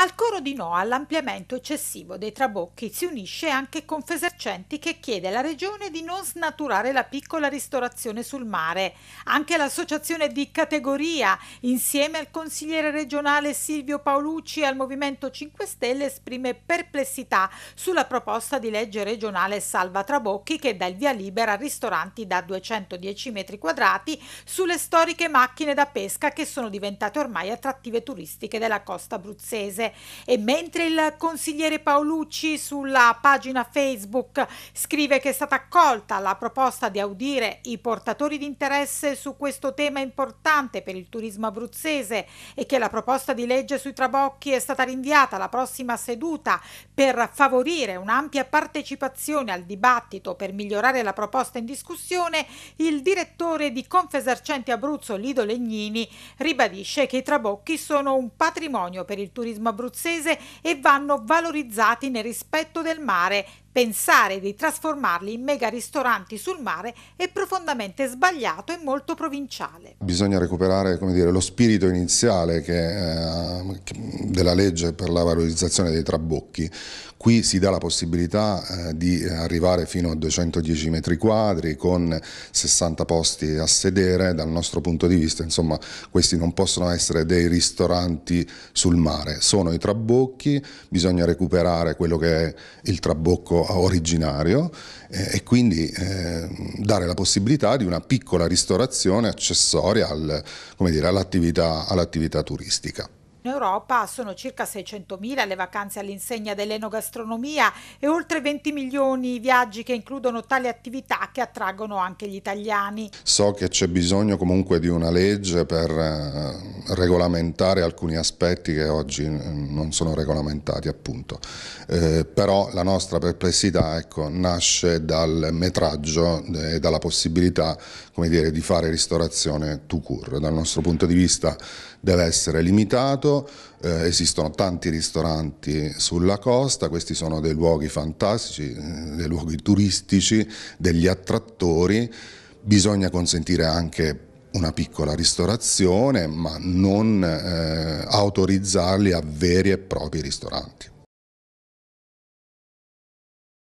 Al coro di no all'ampliamento eccessivo dei trabocchi si unisce anche Confesercenti che chiede alla Regione di non snaturare la piccola ristorazione sul mare. Anche l'associazione di categoria, insieme al consigliere regionale Silvio Paolucci e al Movimento 5 Stelle, esprime perplessità sulla proposta di legge regionale Salva Trabocchi che dà il via libera a ristoranti da 210 metri quadrati sulle storiche macchine da pesca che sono diventate ormai attrattive turistiche della costa abruzzese e mentre il consigliere Paolucci sulla pagina Facebook scrive che è stata accolta la proposta di audire i portatori di interesse su questo tema importante per il turismo abruzzese e che la proposta di legge sui trabocchi è stata rinviata alla prossima seduta per favorire un'ampia partecipazione al dibattito per migliorare la proposta in discussione, il direttore di Confesercenti Abruzzo Lido Legnini ribadisce che i trabocchi sono un patrimonio per il turismo abruzzese abruzzese e vanno valorizzati nel rispetto del mare Pensare di trasformarli in mega ristoranti sul mare è profondamente sbagliato e molto provinciale. Bisogna recuperare dire, lo spirito iniziale che, eh, della legge per la valorizzazione dei trabocchi. Qui si dà la possibilità eh, di arrivare fino a 210 metri quadri con 60 posti a sedere. Dal nostro punto di vista, insomma, questi non possono essere dei ristoranti sul mare, sono i trabocchi, bisogna recuperare quello che è il trabocco originario eh, e quindi eh, dare la possibilità di una piccola ristorazione accessoria al, all'attività all turistica. In Europa sono circa 600.000 le vacanze all'insegna dell'enogastronomia e oltre 20 milioni i viaggi che includono tali attività che attraggono anche gli italiani. So che c'è bisogno comunque di una legge per eh, regolamentare alcuni aspetti che oggi non sono regolamentati appunto, eh, però la nostra perplessità ecco, nasce dal metraggio e dalla possibilità dire, di fare ristorazione to cure. Dal nostro punto di vista deve essere limitato, eh, esistono tanti ristoranti sulla costa, questi sono dei luoghi fantastici, eh, dei luoghi turistici, degli attrattori, bisogna consentire anche una piccola ristorazione ma non eh, autorizzarli a veri e propri ristoranti.